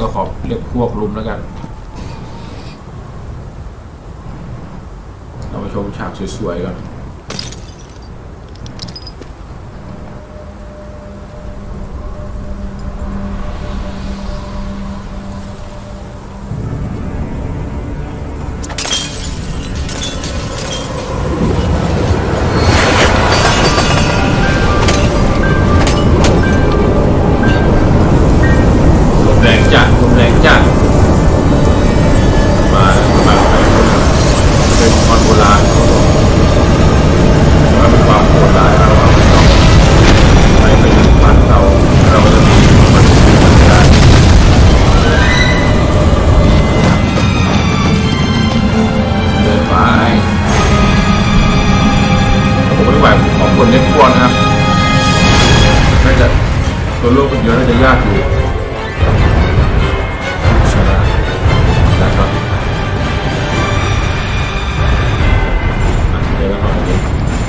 ก็ขอเรียกพวกลุมแล้วกัน เราไปชมฉากสวยๆกัน ลมแรงจัดลมแรงจัด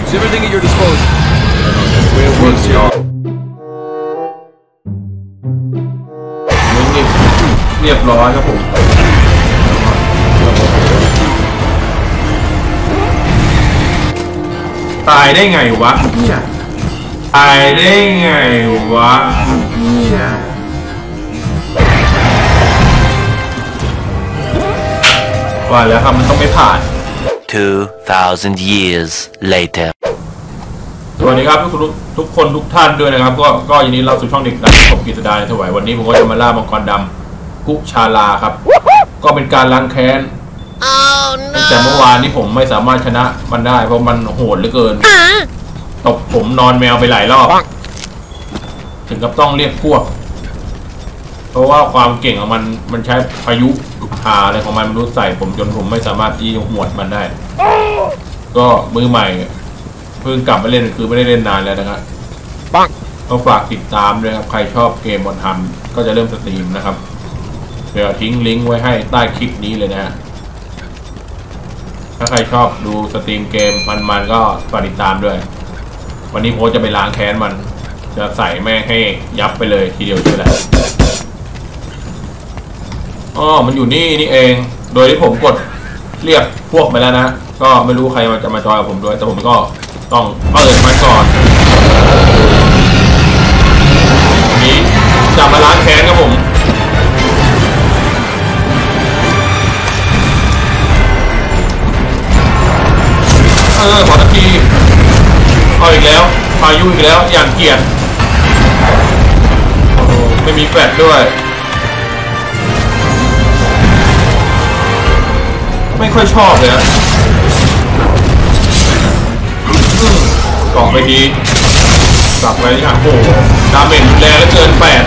Use everything at your disposal. เวิร์กยอนิ่งๆเรียบร้อยครับผมตายได้ไงวะเนี่ยตายได้ไงวะเนี่ยว่าแล้วครับมันต้องไม่ผ่าน 2,000 years later. สวัสดีครับทุกคนทุกคนทุกท่านด้วยนะครับ ก็ก็ยินดีรับสู่ช่องเด็กดังผมกิตดาในถวายวันนี้ผมก็จะมาล่ามังกรดำกุชาลาครับ ก็เป็นการล้างแค้นตั้งแต่เมื่อวานที่ผมไม่สามารถชนะมันได้ เพราะมันโหดเหลือเกินตบผมนอนแมวไปหลายรอบ ถึงกับต้องเรียกพวก เพราะว่าความเก่งของมันมันใช้พายุหาอะไรของมันมันรู้ใส่ผมจนผมไม่สามารถที่จะหวดมันได้ ก็มือใหม่ เพิ่งกลับมาเล่นคือไม่ได้เล่นนานแล้วนะครับปังก็ฝากติดตามด้วยครับ ใครชอบเกมบอลทัมก็จะเริ่มสตรีมนะครับเดี๋ยวทิ้งลิงก์ไว้ให้ใต้คลิปนี้เลยนะฮะถ้าใครชอบดูสตรีมเกมมันๆก็ฝากติดตามด้วย วันนี้โพสต์จะไปล้างแค้นมัน จะใส่แม่งให้ยับไปเลยทีเดียวใช่ไหมอ๋อมันอยู่นี่นี่เอง โดยที่ผมกดเรียกพวกไปแล้วนะ ก็ไม่รู้ใครมันจะมาจอยกับผมด้วย แต่ผมก็ ต้องเปิดมันก่อนนนี้จะมาล้างแค้นครับผมเออขอสักทีเอาอีกแล้วพายุอีกแล้วอย่างเกลียดไม่มีแฟลด้วย ไม่ค่อยชอบเลยอะ กล่องไปทีกลับไปอะโอ้โหดาเมจแรงเหลือเกินแปด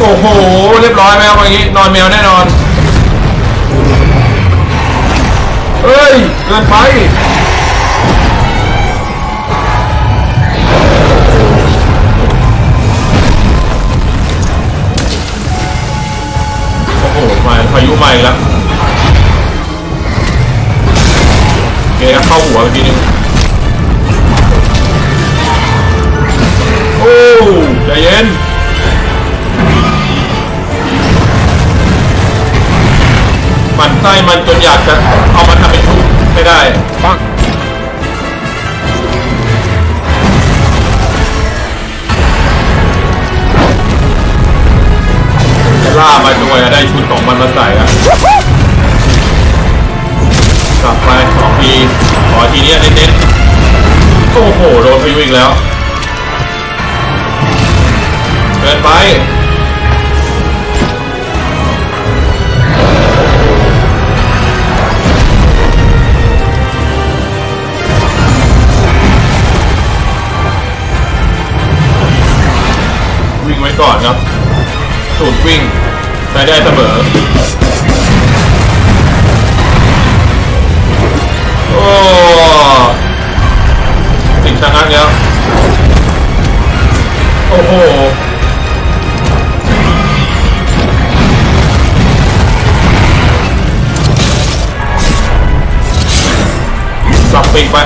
โอ้โห เรียบร้อยแมวเมื่อกี้นอนแมวแน่นอน เฮ้ย เกินไป ก่อนครับสูตรวิ่งใช้ได้เสมอ โอ้ติดชะงักแล้ว โอ้โหสับปีกไป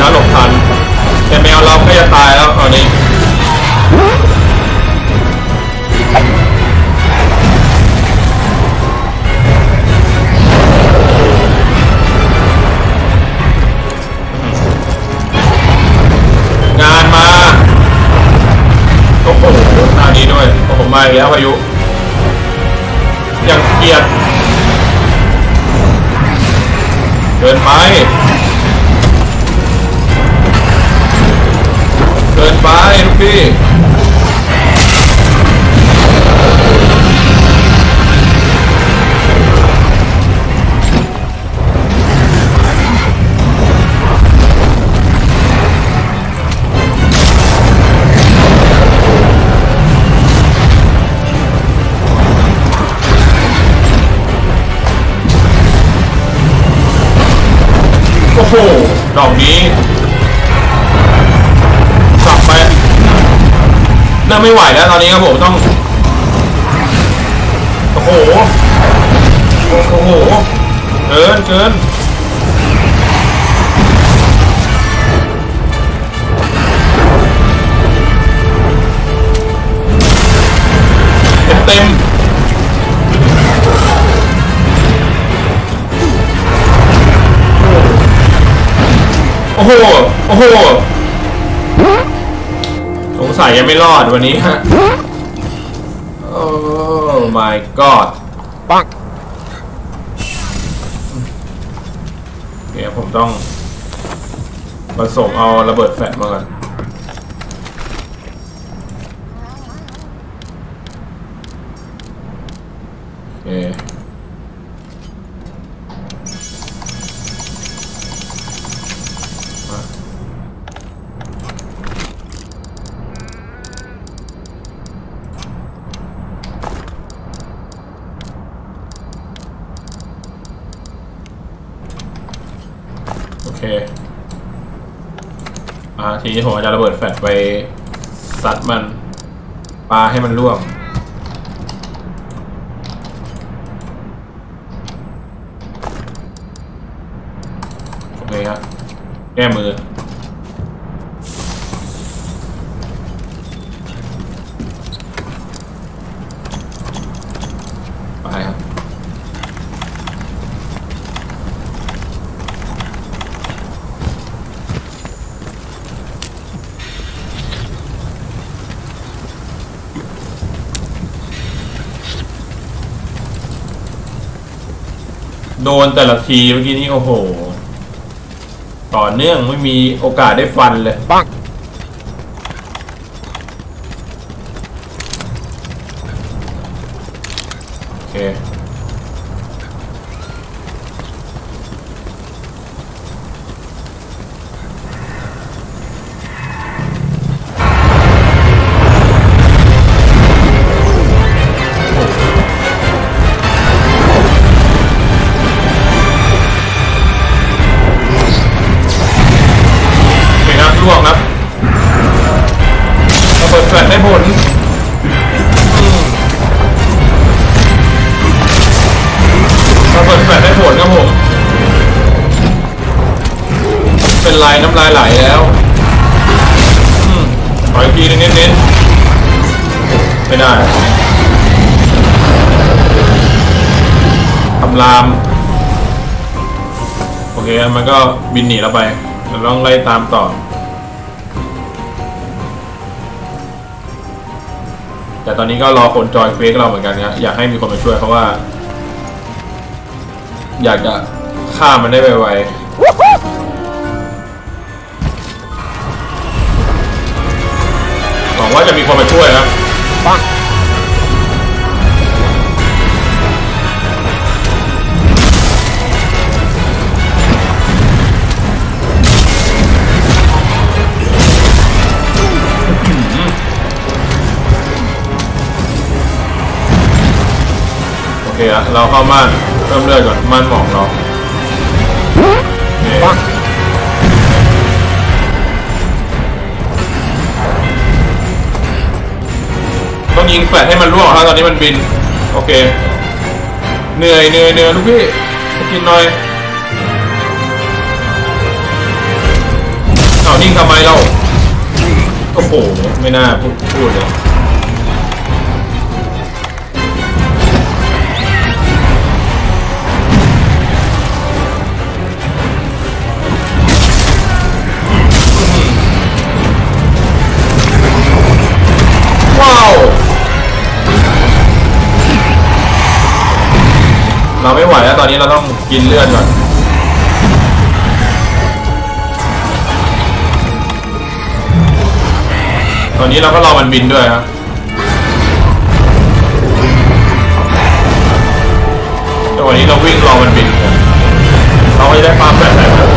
นะหลบทัน แต่แมวเราก็จะตายแล้วตอนนี้งานมาอีกแล้วพายุอย่างเกียดเดินไป นไปลูกพี่โอ้โหดอกนี้ เริ่มไม่ไหวแล้วตอนนี้ครับผมต้อง โอ้โห โอ้โห เกินเกินเต็มเต็มโอ้โห โอ้โห สงสัยยังไม่รอดวันนี้ฮะ โอ้ my god Bonk. เดี๋ยวผมต้องผสมเอาระเบิดแฟลชมาก่อนโอเคมาโอเค อ่า ทีนี้ผมจะระเบิดแฟลชไปซัดมันปลาให้มันร่วงโอเคครับแก้มือ โดนแต่ละทีเมื่อกี้นี้โอ้โห ต่อเนื่องไม่มีโอกาสได้ฟันเลยปักายน้ำลายไหลแล้วอืมขออีกทีนึงเน้นๆไม่ได้ทำลาม โอเค มันก็บินหนีเราไปเราต้องไล่ตามต่อ แต่ตอนนี้ก็รอคนจอยเฟกเราเหมือนกันนะอยากให้มีคนมาช่วยเพราะว่า อยากจะฆ่ามันได้ไวๆ งว่าจะมีคนมาช่วยครับ Bonk. โอเคอะเราเข้าม่านเพิ่มเลือดก่อนม่านหมองเราโอเค ยิงแฟลชให้มันร่วงครับตอนนี้มันบิน โอเค เหนื่อยเหนื่อยเหนื่อยลูกพี่กินหน่อยเอานิ่งทำไมเราโอ้โห ไม่น่าพูดพูดเลย ไม่ไหวแล้วตอนนี้เราต้องกินเลือดก่อนตอนนี้เราก็รอมันบินด้วยครับแต่วันนี้เราวิ่งรอมันบิน เราจะได้ความแบบไหน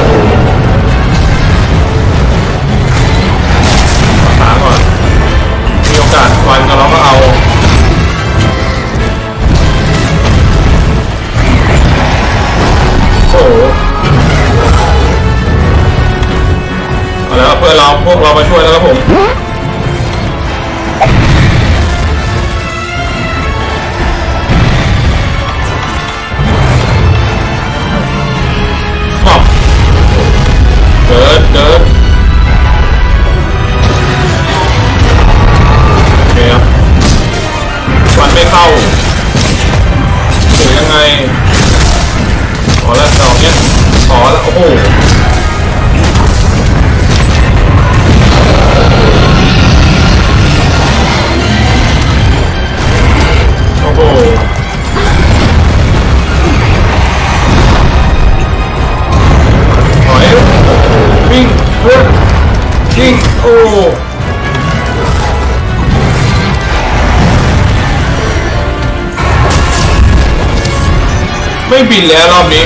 เอาแล้วครับเพื่อนเราพวกเรามาช่วยแล้วครับผม วิ่งเพื่อนยิงโอ้ไม่บินแล้วรอบนี้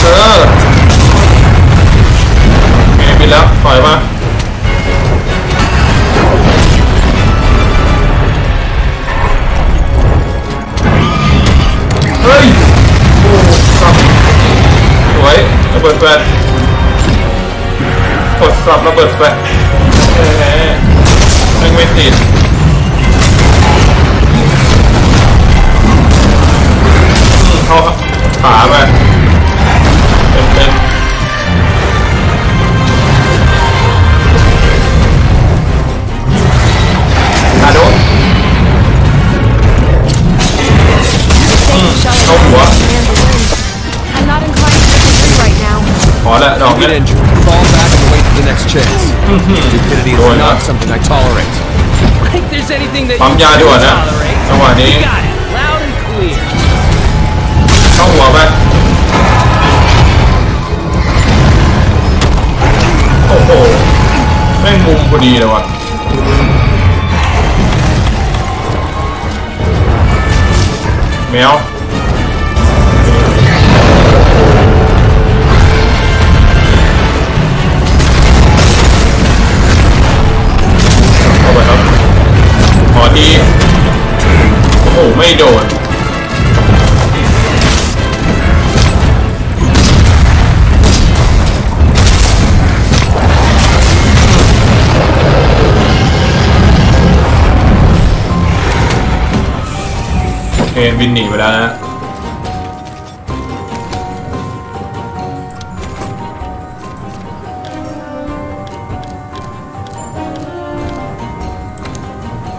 เออไม่บินแล้วถอยมา ระเบิดแฟลชกดสับระเบิดแฟลชแหมยังไม่ติดเข้าขาไป ล้วดอก Get นี้ injured. Fall back and wait for the next chance. Stupidity is Going not up. something I tolerate. think there's anything that ปั๊ม you ยาด่วนนะ tolerate. จังหวะนี้ Got it. Loud and clear. เข้าหัวไปโอ้โหแม่งมุมพอดีเลยว่ะแมว โอ้โหไม่โดนโอเคบินหนีไปแล้วนะ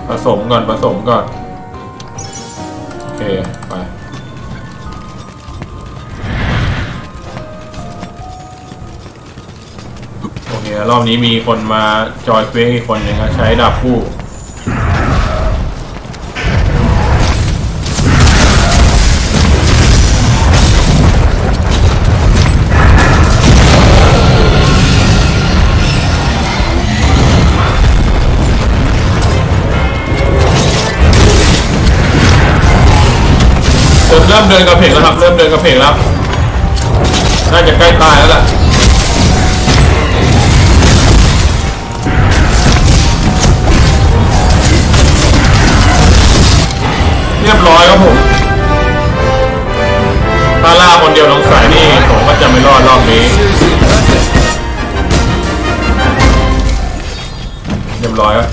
ผสมก่อนผสมก่อน รอบนี้มีคนมาจอยเควกอีกคนหนึงใช้ดาบคู่เริ่มเดินกระเพกแล้วครับ เริ่มเดินกระเพกแล้ว น่าจะใกล้ตายแล้วล่ะ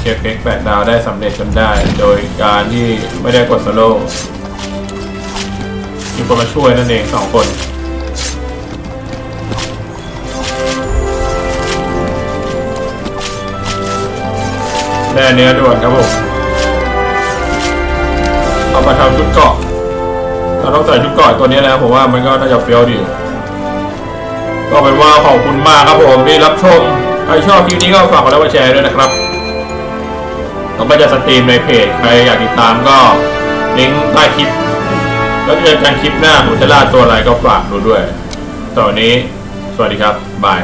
เชฟเค้กแปดดาวได้สำเร็จจนได้ โดยการที่ไม่ได้กดสโลมีคนมาช่วยนั่นเองสองคนได้เนื้อด่วนครับผมเอามาทำชุดเกาะเราต้องใส่ชุดเกาะตัวนี้แล้วผมว่ามันก็น่าจะเฟี้ยวดี ก็เป็นว่าขอบคุณมากครับผมที่รับชม ใครชอบคลิปนี้ก็ฝากกดไลค์กดแชร์ด้วยนะครับ ผมก็จะสตรีมในเพจใครอยากติดตามก็ลิงก์ใต้คลิปแล้วเจอกันคลิปหน้าผมจะล่าตัวอะไรก็ฝากดูด้วยตอนนี้ สวัสดีครับ bye